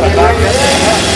रखा